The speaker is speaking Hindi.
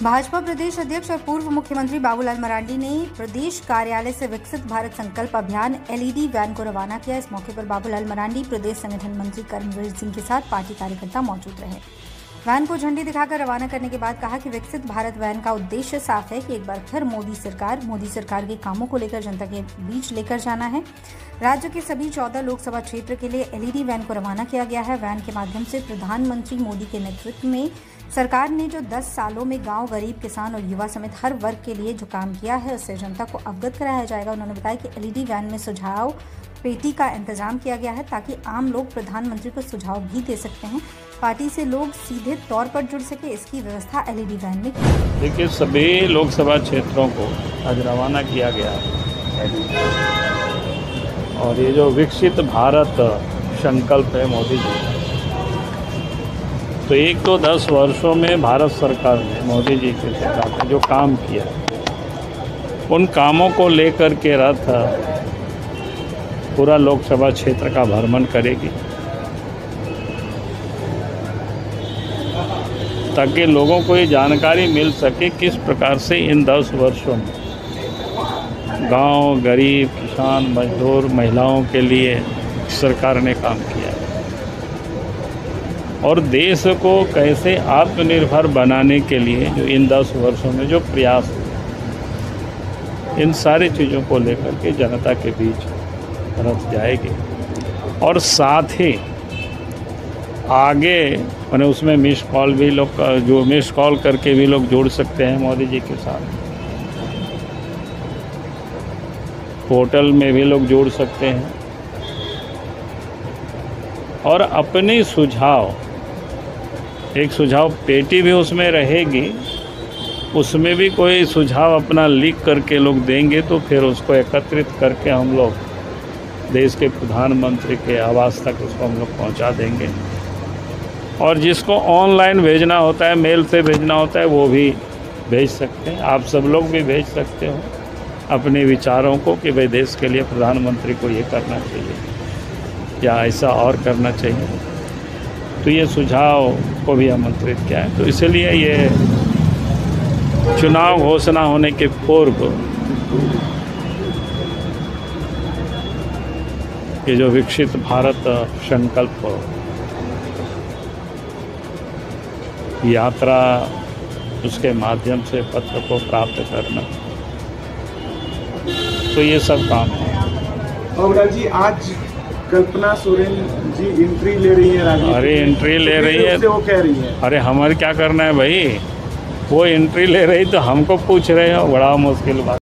भाजपा प्रदेश अध्यक्ष और पूर्व मुख्यमंत्री बाबूलाल मरांडी ने प्रदेश कार्यालय से विकसित भारत संकल्प अभियान एलईडी वैन को रवाना किया। इस मौके पर बाबूलाल मरांडी, प्रदेश संगठन मंत्री कर्मवीर सिंह के साथ पार्टी कार्यकर्ता मौजूद रहे। वैन को झंडी दिखाकर रवाना करने के बाद कहा कि विकसित भारत वैन का उद्देश्य साफ़ है कि एक बार फिर मोदी सरकार मोदी सरकार के कामों को लेकर जनता के बीच लेकर जाना है। राज्य के सभी चौदह लोकसभा क्षेत्र के लिए एलईडी वैन को रवाना किया गया है। वैन के माध्यम से प्रधानमंत्री मोदी के नेतृत्व में सरकार ने जो 10 सालों में गाँव गरीब किसान और युवा समेत हर वर्ग के लिए जो काम किया है, उससे जनता को अवगत कराया जाएगा। उन्होंने बताया कि एलईडी वैन में सुझाव पेटी का इंतज़ाम किया गया है ताकि आम लोग प्रधानमंत्री को सुझाव भी दे सकते हैं। पार्टी से लोग सीधे तौर पर जुड़ सके, इसकी व्यवस्था एलईडी वैन में देखिए, सभी लोकसभा क्षेत्रों को आज रवाना किया गया और ये जो विकसित भारत संकल्प है मोदी जी तो एक तो दस वर्षों में भारत सरकार ने, मोदी जी के सरकार ने जो काम किया, उन कामों को लेकर के रथ पूरा लोकसभा क्षेत्र का भ्रमण करेगी। ताकि लोगों को ये जानकारी मिल सके किस प्रकार से इन दस वर्षों में गाँव, गरीब, किसान, मजदूर, महिलाओं के लिए सरकार ने काम किया। है और देश को कैसे आत्मनिर्भर बनाने के लिए जो इन दस वर्षों में जो प्रयास इन सारी चीज़ों को लेकर के जनता के बीच रथ जाएगी। और साथ ही आगे, मैंने उसमें मिस कॉल भी लोग जो मिस कॉल करके भी लोग जोड़ सकते हैं मोदी जी के साथ। पोर्टल में भी लोग जोड़ सकते हैं। और अपने सुझाव एक सुझाव पेटी भी उसमें रहेगी, उसमें भी कोई सुझाव अपना लिख करके लोग देंगे तो फिर उसको एकत्रित करके हम लोग देश के प्रधानमंत्री के आवास तक उसको हम लोग पहुँचा देंगे। और जिसको ऑनलाइन भेजना होता है, मेल से भेजना होता है, वो भी भेज सकते हैं। आप सब लोग भी भेज सकते हो, अपने विचारों को कि भाई देश के लिए प्रधानमंत्री को ये करना चाहिए या ऐसा और करना चाहिए। तो ये सुझाव को भी आमंत्रित किया है। तो इसलिए ये चुनाव घोषणा होने के पूर्व ये जो विकसित भारत संकल्प यात्रा उसके माध्यम से पत्र को प्राप्त करना तो ये सब काम है। और जी, आज कल्पना सोरेन जी एंट्री ले रही है राजनीति अरे एंट्री ले रही है। वो कह रही है। अरे हमारे क्या करना है भाई? वो एंट्री ले रही तो हमको पूछ रहे हो बड़ा मुश्किल बात।